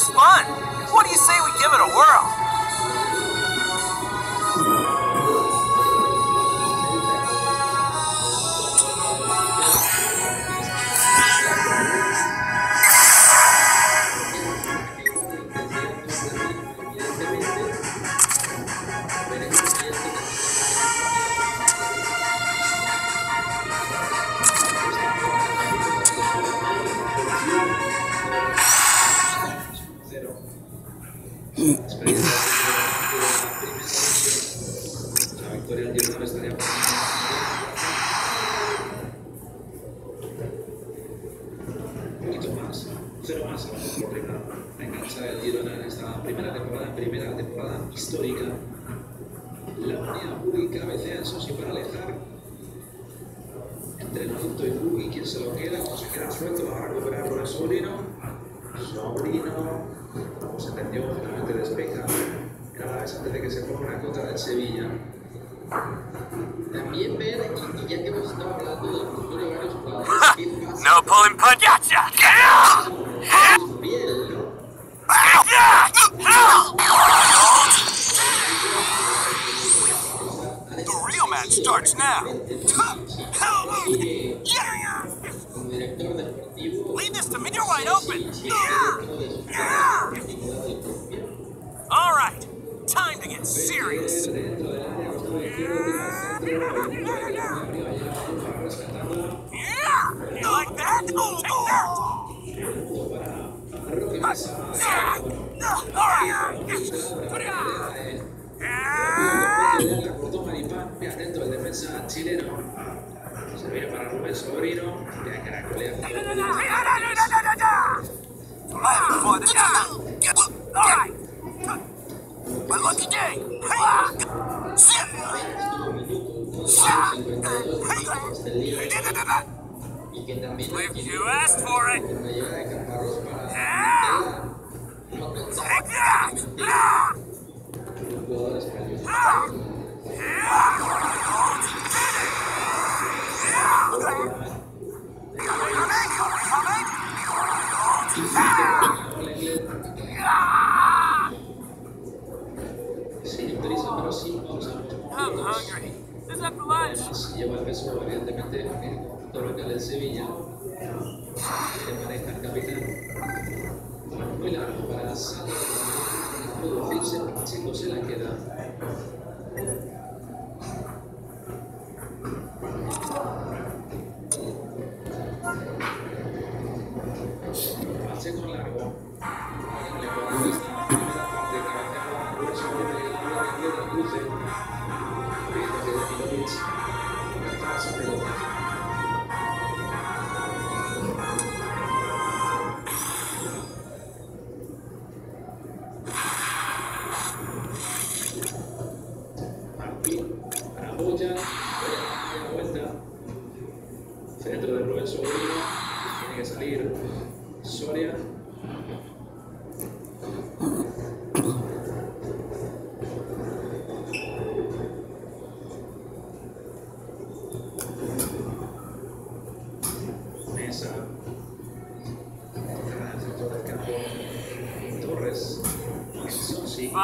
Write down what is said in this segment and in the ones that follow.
looks fun. What do you say we give it a whirl? Cero más a la Corrica, a enganchar el Girona en esta primera temporada, primera temporada histórica. La unidad Bugui cabecea en Sosi para alejar entre el punto y Bugui, quien se lo queda, o se queda suelto, va a recuperar por el sobrino. Sobrino, como se entendió, finalmente despeja. Cada vez antes de que se ponga una contra del Sevilla. También ver, y, ya que hemos estado hablando del futuro de varios jugadores, ¿qué pasa No pulling punch. The real match starts now. Leave this to me. You're wide open. All right. Time to get serious. Yeah. You Take that? Oh, cortó Maripán, atento el defensa chileno. Se viene para Rubén Sobrino, If you asked for it. lleva el Sevilla. Maneja el capitán. Muy largo para. Producirse, Pacheco se la queda. Pacheco largo.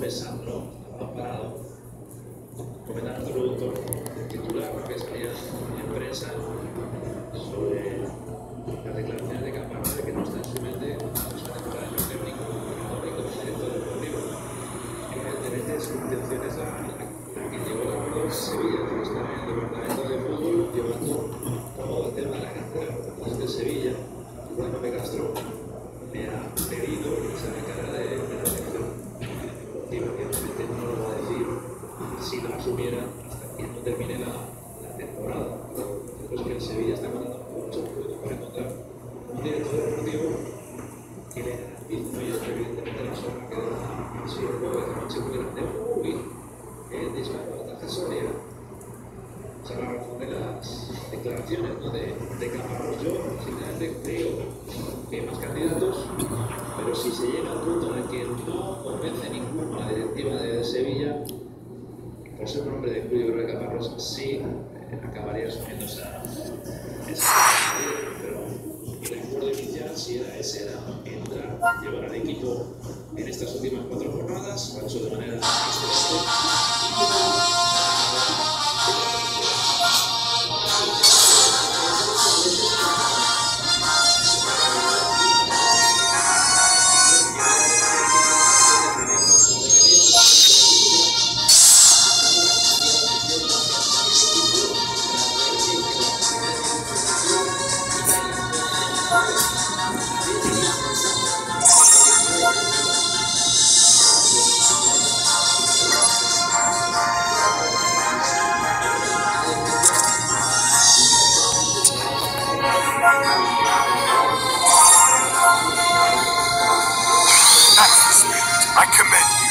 Está sobre Sandro, está parado. Comenta nuestro productor titular que salía en prensa sobre las declaraciones de Caparrós de que no está en su mente la temporada de técnico, técnico como director deportivo. Evidentemente su intención es la, que llegó el acuerdo en Sevilla, que está en el departamento de fútbol llevando todo el tema de la cantera. Desde Sevilla, Juan Pepe Castro me ha pedido que se me encargue de, de la selección. Y obviamente no lo va a decir si lo asumiera hasta que no termine la, la temporada. Pues que el Sevilla está contando muchos puntos para encontrar un director deportivo que le garantice, y es que evidentemente que deja si el juego de noche muy grande, uy, el disparo de accesoria. Esa es la razón de las declaraciones ¿no? de, de Caparrós. Yo, sinceramente, creo que hay más candidatos, pero si se llega al punto en el que no convence ninguno a la directiva de Sevilla, por ser un hombre de cuyo creo que Caparrós sí acabaría asumiendo esa Sida Esena entra, llevará al equipo en estas últimas cuatro jornadas, lo ha hecho de manera excelente. Thank. I commend you.